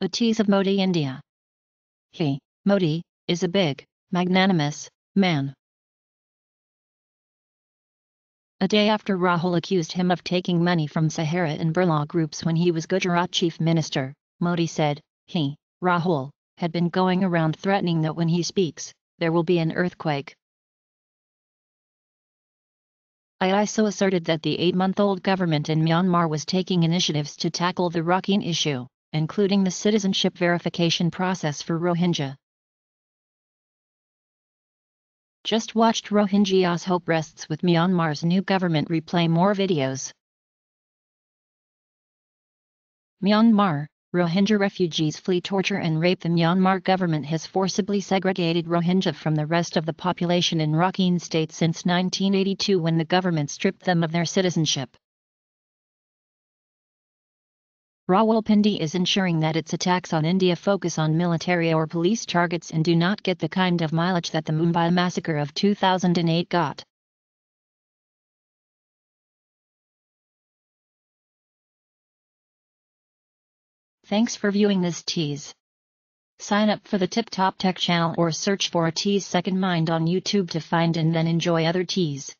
A tease of Modi India. He, Modi, is a big, magnanimous, man. A day after Rahul accused him of taking money from Sahara and Birla groups when he was Gujarat chief minister, Modi said, he, Rahul, had been going around threatening that when he speaks, there will be an earthquake. I also asserted that the eight-month-old government in Myanmar was taking initiatives to tackle the Rakhine issue, including the citizenship verification process for Rohingya. Just watched Rohingyas hope rests with Myanmar's new government replay more videos. Myanmar, Rohingya refugees flee torture and rape The Myanmar government has forcibly segregated Rohingya from the rest of the population in Rakhine state since 1982 when the government stripped them of their citizenship. Rawalpindi is ensuring that its attacks on India focus on military or police targets and do not get the kind of mileage that the Mumbai massacre of 2008 got. Thanks for viewing this tease. Sign up for the Tip Top Tech channel or search for a Tease Second Mind on YouTube to find and then enjoy other teas.